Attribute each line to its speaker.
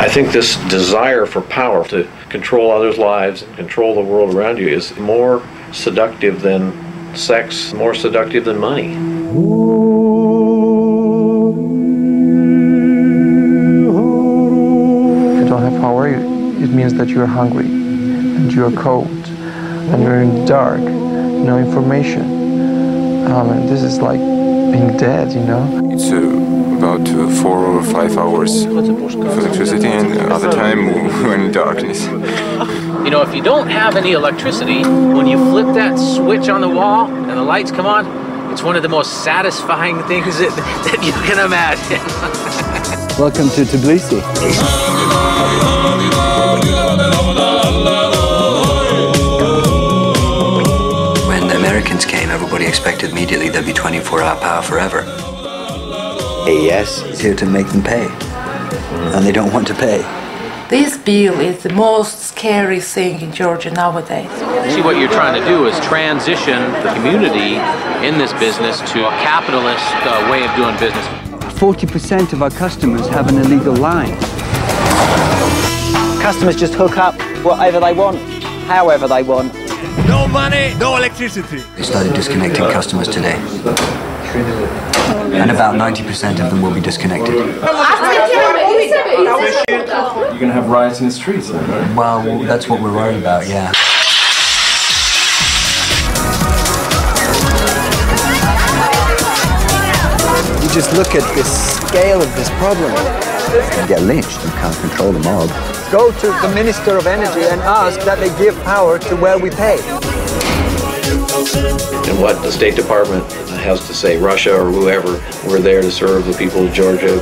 Speaker 1: I think this desire for power to control others' lives and control the world around you is more seductive than sex, more seductive than money.
Speaker 2: If you don't have power, it means that you're hungry and you're cold and you're in the dark, no information. Um, and this is like being dead, you know?
Speaker 3: It's uh, about uh, four or five hours of electricity, and other time we're in darkness.
Speaker 4: You know, if you don't have any electricity, when you flip that switch on the wall and the lights come on, it's one of the most satisfying things that, that you can imagine.
Speaker 5: Welcome to Tbilisi.
Speaker 6: When the Americans came, everybody expected immediately there'd be 24-hour power forever.
Speaker 5: AES
Speaker 6: It's here to make them pay, and they don't want to pay.
Speaker 7: This bill is the most scary thing in Georgia nowadays.
Speaker 4: See, what you're trying to do is transition the community in this business to a capitalist uh, way of doing business.
Speaker 5: 40% of our customers have an illegal line.
Speaker 8: Customers just hook up whatever they want, however they want.
Speaker 9: No money, no electricity.
Speaker 6: They started disconnecting customers today. And about 90% of them will be disconnected.
Speaker 10: You're gonna have riots in the streets, then,
Speaker 6: Well, that's what we're worried about, yeah.
Speaker 5: You just look at the scale of this problem.
Speaker 6: You get lynched, you can't control the mob.
Speaker 5: Go to the Minister of Energy and ask that they give power to where we pay.
Speaker 1: And what the State Department has to say, Russia or whoever, we're there to serve the people of Georgia.